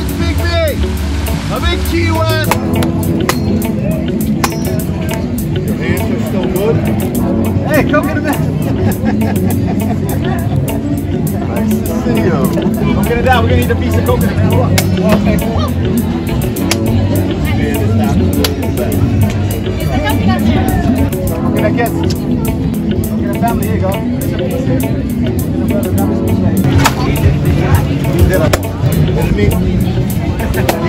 It's Big V! A big T1! Your hands are still good? Hey, come get a minute! nice to see you. I'm gonna die, we're gonna eat a piece of coconut now. Look. Look at that kids. Look at the family, here you go. He's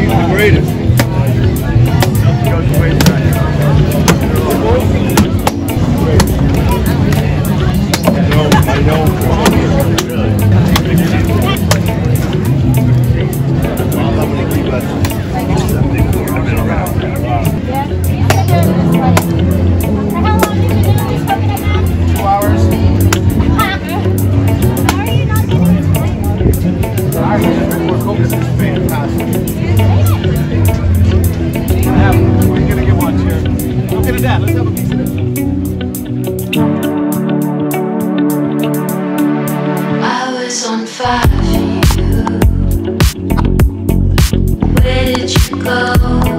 the greatest. Where did you go?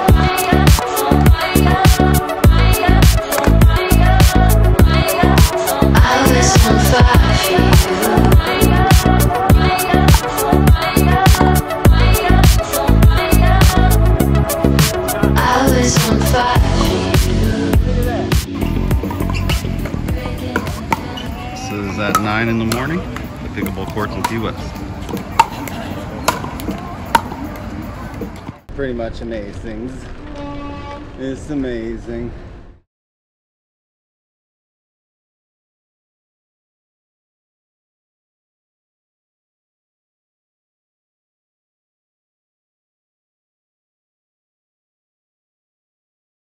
This is at 9 in the morning, the pickleball courts in Key West. Pretty much amazing. It's amazing.